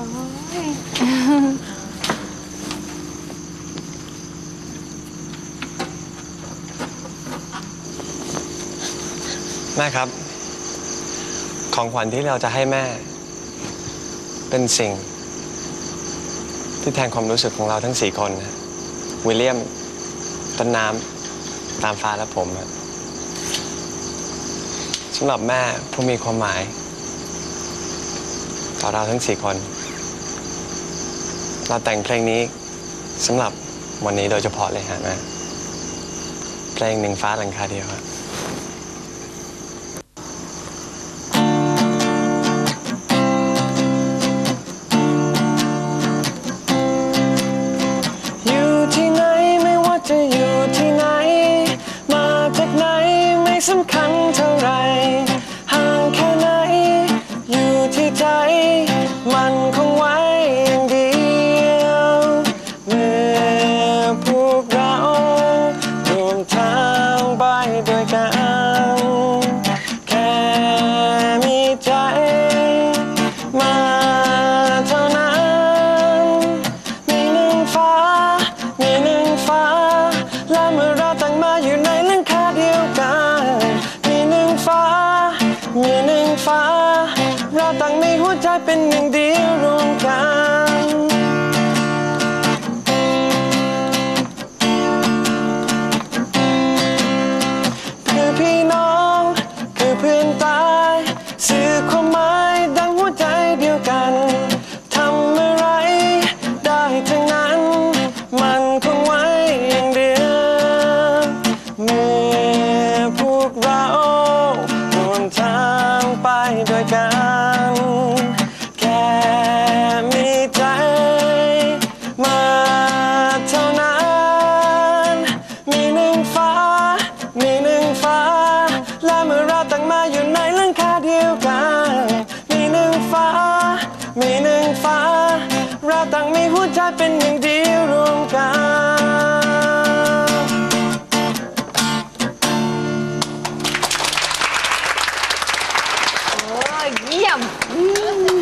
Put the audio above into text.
แม่ครับ ของขวัญที่เราจะให้แม่ เป็นสิ่ง ที่แทนความรู้สึกของเราทั้งสี่คนนะวิลเลียม ต้นน้ำตามฟ้าและผมอะสำหรับแม่ผู้มีความหมาย ต่อเราทั้งสี่คน เราแต่งเพลงนี้สำหรับวันนี้โดยเฉพาะเลยฮะแม่เพลงหนึ่งฟ้าหลังคาเดียวครับ ฟ้า มีหนึ่งฟ้า และเมื่อเราตั้งมาอยู่ในหลังคาเดียวกัน มีหนึ่งฟ้า มีหนึ่งฟ้า เราตั้งมีหัวใจเป็นหนึ่งเดียวรวมกัน ด้น แค่มีใจมาเท่านั้น มีหนึ่งฟ้า มีหนึ่งฟ้า และเมื่อเราตั้งมาอยู่ในหลังคาเดียวกัน มีหนึ่งฟ้า มีหนึ่งฟ้า เราตั้งมีหัวใจเป็นหนึ่งเดียวรวมกัน Пелагеем.